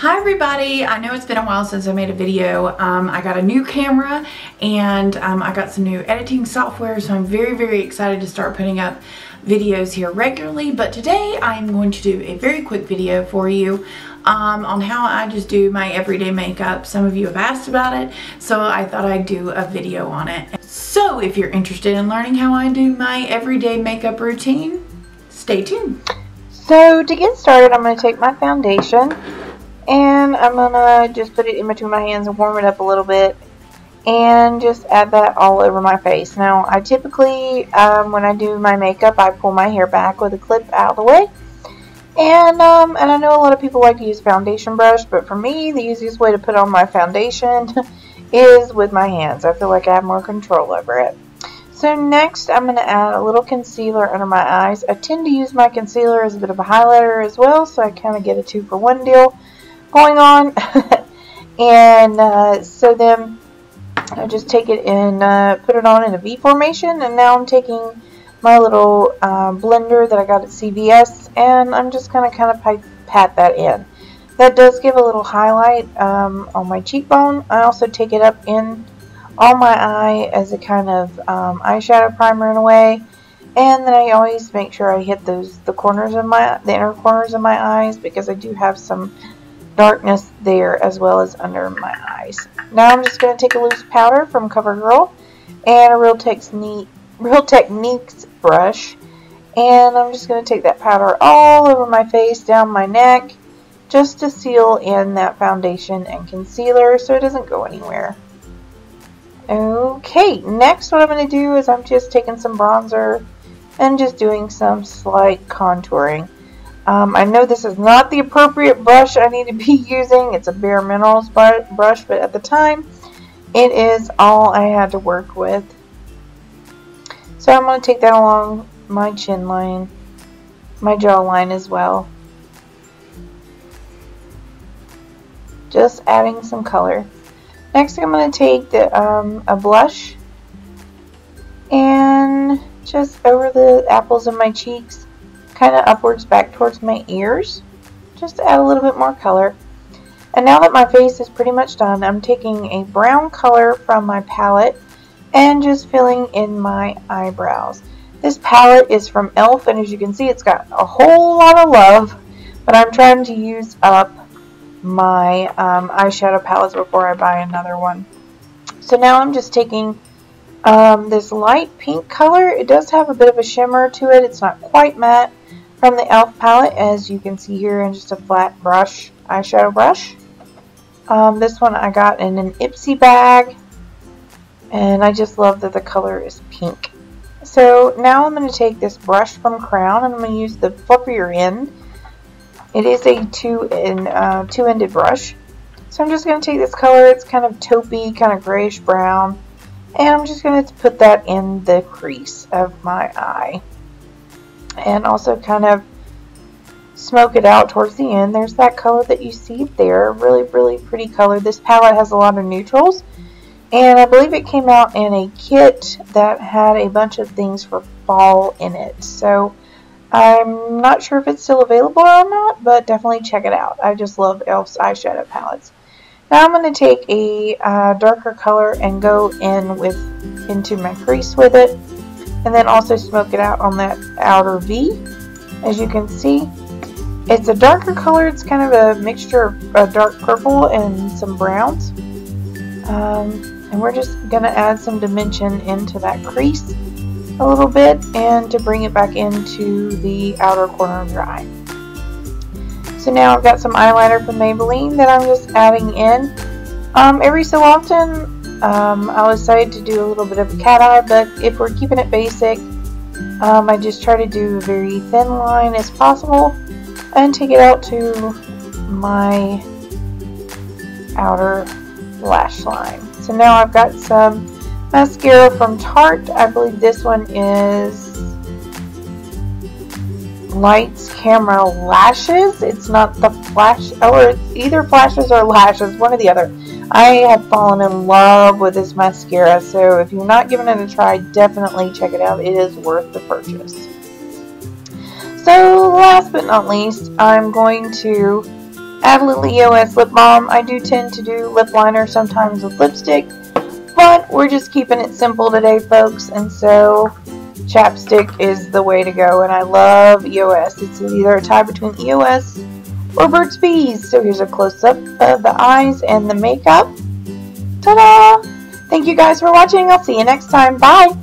Hi everybody, I know it's been a while since I made a video. Um, I got a new camera and um, I got some new editing software so I'm very very excited to start putting up videos here regularly but today I'm going to do a very quick video for you um, on how I just do my everyday makeup. Some of you have asked about it so I thought I'd do a video on it. So if you're interested in learning how I do my everyday makeup routine, stay tuned. So to get started I'm going to take my foundation and I'm gonna just put it in between my hands and warm it up a little bit and just add that all over my face. Now I typically um, when I do my makeup I pull my hair back with a clip out of the way and um, and I know a lot of people like to use foundation brush but for me the easiest way to put on my foundation is with my hands. I feel like I have more control over it. So next I'm going to add a little concealer under my eyes. I tend to use my concealer as a bit of a highlighter as well so I kind of get a two for one deal going on. and uh, so then I just take it and uh, put it on in a V formation. And now I'm taking my little uh, blender that I got at CVS and I'm just going to kind of pat that in. That does give a little highlight um, on my cheekbone. I also take it up in on my eye as a kind of um, eyeshadow primer in a way. And then I always make sure I hit those the corners of my the inner corners of my eyes because I do have some darkness there as well as under my eyes. Now I'm just going to take a loose powder from CoverGirl and a Real Technique, Real Techniques brush and I'm just going to take that powder all over my face, down my neck, just to seal in that foundation and concealer so it doesn't go anywhere. Okay, next what I'm going to do is I'm just taking some bronzer and just doing some slight contouring. Um, I know this is not the appropriate brush I need to be using. It's a Bare Minerals brush, but at the time, it is all I had to work with. So I'm going to take that along my chin line, my jawline as well. Just adding some color. Next, I'm going to take the, um, a blush and just over the apples of my cheeks kind of upwards back towards my ears just to add a little bit more color. And now that my face is pretty much done, I'm taking a brown color from my palette and just filling in my eyebrows. This palette is from e.l.f. and as you can see it's got a whole lot of love, but I'm trying to use up my um, eyeshadow palettes before I buy another one. So now I'm just taking um, this light pink color. It does have a bit of a shimmer to it. It's not quite matte, from the e.l.f. palette, as you can see here in just a flat brush, eyeshadow brush. Um, this one I got in an Ipsy bag, and I just love that the color is pink. So now I'm going to take this brush from Crown, and I'm going to use the fluffier end. It is a two in uh, two-ended brush. So I'm just going to take this color, it's kind of taupey, kind of grayish brown, and I'm just going to put that in the crease of my eye and also kind of smoke it out towards the end. There's that color that you see there. Really, really pretty color. This palette has a lot of neutrals. And I believe it came out in a kit that had a bunch of things for fall in it. So I'm not sure if it's still available or not, but definitely check it out. I just love e.l.f.'s eyeshadow palettes. Now I'm going to take a uh, darker color and go in with into my crease with it and then also smoke it out on that outer V. As you can see, it's a darker color. It's kind of a mixture of a dark purple and some browns. Um, and we're just to add some dimension into that crease a little bit and to bring it back into the outer corner of your eye. So now I've got some eyeliner from Maybelline that I'm just adding in. Um, every so often um, I decided to do a little bit of a cat eye, but if we're keeping it basic, um, I just try to do a very thin line as possible and take it out to my outer lash line. So now I've got some mascara from Tarte. I believe this one is Lights Camera Lashes. It's not the flash, or it's either flashes or lashes, one or the other. I have fallen in love with this mascara, so if you're not giving it a try, definitely check it out. It is worth the purchase. So last but not least, I'm going to add a little EOS lip balm. I do tend to do lip liner sometimes with lipstick, but we're just keeping it simple today, folks, and so chapstick is the way to go, and I love EOS. It's either a tie between EOS or Burt's Bees. So here's a close-up of the eyes and the makeup. Ta-da! Thank you guys for watching. I'll see you next time. Bye!